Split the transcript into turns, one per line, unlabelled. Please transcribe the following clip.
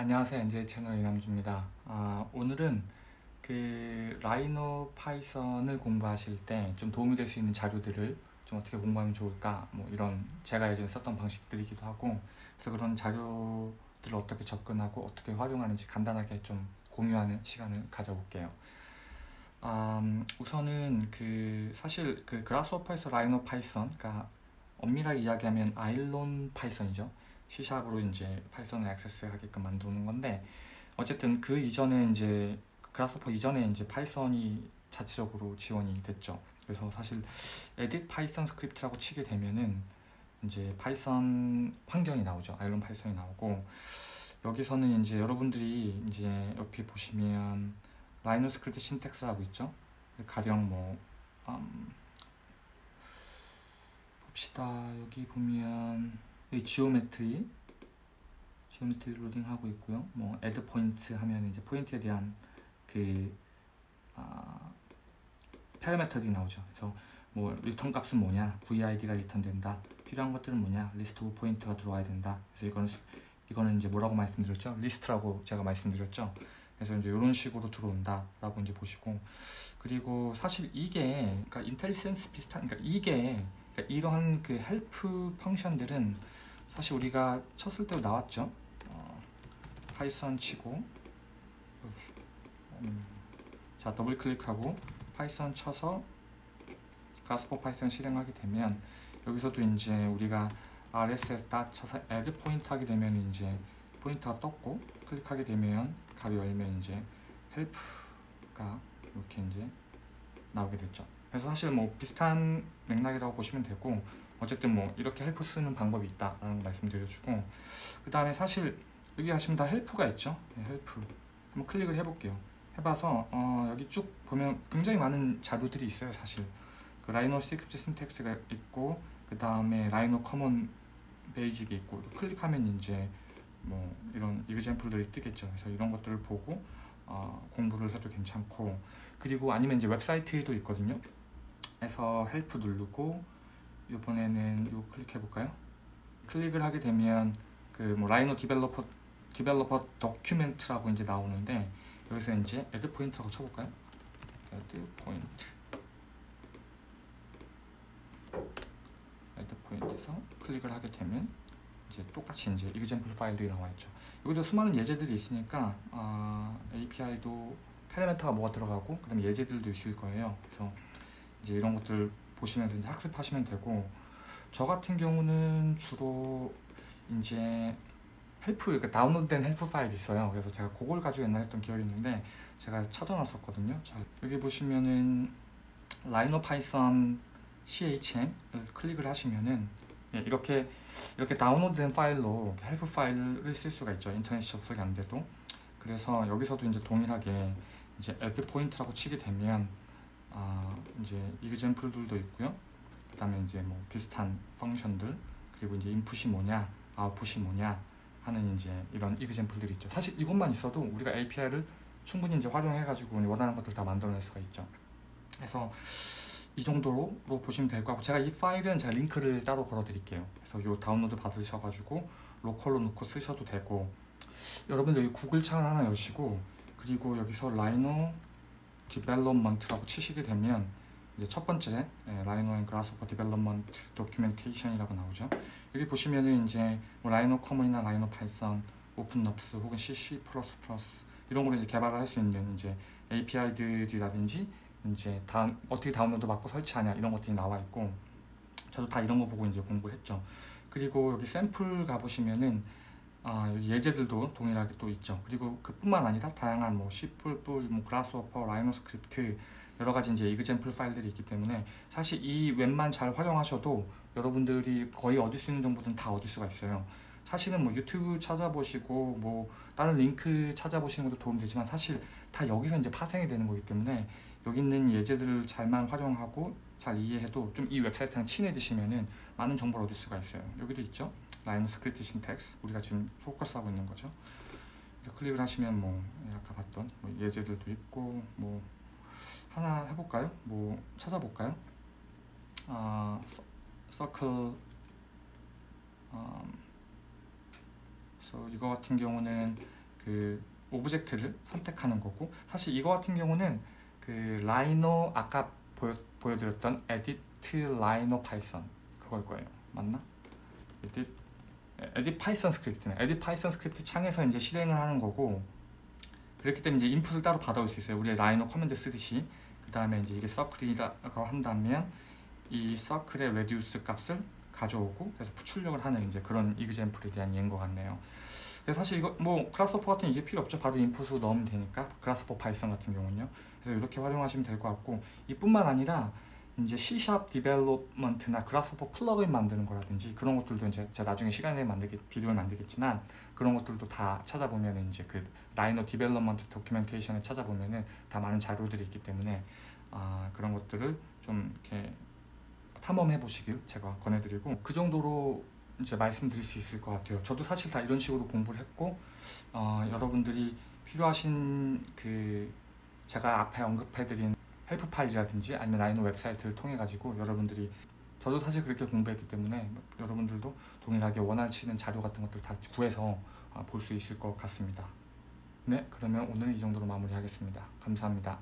안녕하세요. NJ 채널 이남주입니다. 아, 오늘은 그 라이노 파이썬을 공부하실 때 좀 도움이 될 수 있는 자료들을 좀 어떻게 공부하면 좋을까? 뭐 이런 제가 예전에 썼던 방식들이기도 하고 그래서 그런 자료들을 어떻게 접근하고 어떻게 활용하는지 간단하게 좀 공유하는 시간을 가져볼게요. 음, 우선은 그 사실 그 그라스호퍼에서 라이노 파이썬 그러니까 엄밀하게 이야기하면 IronPython이죠 C샵으로 이제 파이썬을 액세스하게끔 만드는 건데 어쨌든 그 이전에 이제 그라스호퍼 이전에 이제 파이썬이 자체적으로 지원이 됐죠. 그래서 사실 edit 파이썬 스크립트라고 치게 되면은 이제 파이썬 환경이 나오죠. IronPython이 나오고 여기서는 이제 여러분들이 이제 옆에 보시면 RhinoScript syntax라고 있죠. 가령 뭐 음, 봅시다. 여기 보면 이 geometry geometry 로딩 하고 있고요. 뭐 add point 하면 이제 포인트에 대한 그 아, parameter들이 나오죠. 그래서 뭐 return 값은 뭐냐, GUID가 return 된다. 필요한 것들은 뭐냐, list of point가 들어와야 된다. 그래서 이거는 이거는 이제 뭐라고 말씀드렸죠? 리스트라고 제가 말씀드렸죠. 그래서 이제 이런 식으로 들어온다라고 이제 보시고 그리고 사실 이게 그러니까 IntelliSense 비슷한 그러니까 이게 그러니까 이러한 그 help function들은 사실 우리가 쳤을 때도 나왔죠. 어, 파이썬 치고 음, 자 더블 클릭하고 파이썬 쳐서 그라스호퍼 파이썬 실행하게 되면 여기서도 이제 우리가 rs 딱 쳐서 add point 하게 되면 이제 포인트가 떴고 클릭하게 되면 괄호 열면 이제 help가 이렇게 이제 나오게 됐죠. 그래서 사실 뭐 비슷한 맥락이라고 보시면 되고 어쨌든 뭐 이렇게 help 쓰는 방법이 있다라는 거 말씀드려주고 그 다음에 사실 여기 하시면 다 help가 있죠? 네, help. 한번 클릭을 해볼게요. 해봐서 어, 여기 쭉 보면 굉장히 많은 자료들이 있어요 사실. 그 RhinoScript syntax가 있고 그 다음에 RhinoCommon basic이 있고 클릭하면 이제 뭐 이런 example들이 뜨겠죠. 그래서 이런 것들을 보고 어, 공부를 해도 괜찮고. 그리고 아니면 이제 웹사이트도 있거든요. 해서 help 누르고 이번에는 요 클릭해 볼까요? 클릭을 하게 되면 그 뭐 라이노 developer developer document라고 이제 나오는데 여기서 이제 add point라고 쳐볼까요? add point add point에서 클릭을 하게 되면 이제 똑같이 이제 example 파일들이 나와 있죠. 여기도 수많은 예제들이 있으니까 어, API도 parameter가 뭐가 들어가고 그 다음에 예제들도 있을 거예요. 그래서 이제 이런 것들 보시면서 이제 학습하시면 되고 저 같은 경우는 주로 이제 help 그러니까 다운로드된 help 파일이 있어요. 그래서 제가 그걸 가지고 옛날에 했던 기억이 있는데 제가 찾아놨었거든요. 자, 여기 보시면은 Rhino Python CHM을 클릭을 하시면은 예, 이렇게 이렇게 다운로드된 파일로 help 파일을 쓸 수가 있죠. 인터넷 접속이 안 돼도. 그래서 여기서도 이제 동일하게 이제 add point라고 치게 되면 아, 이제 example들도 있고요. 그 다음에 이제 뭐 비슷한 function들 그리고 이제 인풋이 뭐냐 아웃풋이 뭐냐 하는 이제 이런 example들이 있죠. 사실 이것만 있어도 우리가 API를 충분히 이제 활용해 가지고 원하는 것들 다 만들어낼 수가 있죠. 그래서 이 정도로 보시면 될 것 같고 제가 이 파일은 제가 링크를 따로 걸어 드릴게요. 그래서 요 다운로드 받으셔 가지고 로컬로 놓고 쓰셔도 되고 여러분들 여기 구글 창을 하나 여시고 그리고 여기서 Rhino development라고 치시게 되면 이제 첫 번째 예, Rhino and Grasshopper development documentation이라고 나오죠. 여기 보시면은 이제 뭐 Rhino Common이나 Rhino Python, openNURBS 혹은 C, C++ 이런 걸로 이제 개발을 할 수 있는 이제 API들이라든지 이제 다 어떻게 다운로드 받고 설치하냐 이런 것들이 나와 있고 저도 다 이런 거 보고 이제 공부했죠. 그리고 여기 샘플 가보시면은 아, 예제들도 동일하게 또 있죠. 그리고 그뿐만 아니라 다양한 뭐 C++, 뭐 Grasshopper, Rhino Script 여러 가지 이제 example 파일들이 있기 때문에 사실 이 웹만 잘 활용하셔도 여러분들이 거의 얻을 수 있는 정보들은 다 얻을 수가 있어요. 사실은 뭐 유튜브 찾아보시고 뭐 다른 링크 찾아보시는 것도 도움되지만 사실 다 여기서 이제 파생이 되는 거기 때문에 여기 있는 예제들을 잘만 활용하고 잘 이해해도 좀 이 웹사이트랑 친해지시면은 많은 정보를 얻을 수가 있어요. 여기도 있죠. Rhino Script syntax 우리가 지금 포커스하고 있는 거죠. 클릭을 하시면 뭐 아까 봤던 뭐 예제들도 있고 뭐 하나 해볼까요? 뭐 찾아볼까요? 아 서클 음, 그래서 이거 같은 경우는 그 object를 선택하는 거고 사실 이거 같은 경우는 그 Rhino 아까 보여, 보여드렸던 edit Rhino Python 그걸 거예요 맞나? edit edit Python Script네 edit Python Script 창에서 이제 실행을 하는 거고 그렇기 때문에 이제 인풋을 따로 받아올 수 있어요 우리 Rhino command 쓰듯이 그 다음에 이제 이게 circle이라고 한다면 이 circle의 radius 값을 가져오고 그래서 출력을 하는 이제 그런 example에 대한 예인 것 같네요. 사실 이거 뭐 Grasshopper 같은 이게 필요 없죠. 바로 인풋으로 넣으면 되니까 Grasshopper Python 같은 경우는요. 그래서 이렇게 활용하시면 될 것 같고 이뿐만 아니라 이제 C# 디벨롭먼트나 그라스호퍼 플러그인 만드는 거라든지 그런 것들도 이제 제가 나중에 시간에 만들게 비디오를 만들겠지만 그런 것들도 다 찾아보면 이제 그 Rhino development documentation에 찾아보면은 다 많은 자료들이 있기 때문에 아, 그런 것들을 좀 이렇게 탐험해 보시길 제가 권해드리고 그 정도로 이제 말씀드릴 수 있을 것 같아요. 저도 사실 다 이런 식으로 공부를 했고 어, 여러분들이 필요하신 그 제가 앞에 언급해드린 help 파일이라든지 아니면 Rhino 웹사이트를 통해 가지고 여러분들이 저도 사실 그렇게 공부했기 때문에 여러분들도 동일하게 원하시는 자료 같은 것들 다 구해서 볼 수 있을 것 같습니다. 네, 그러면 오늘은 이 정도로 마무리하겠습니다. 감사합니다.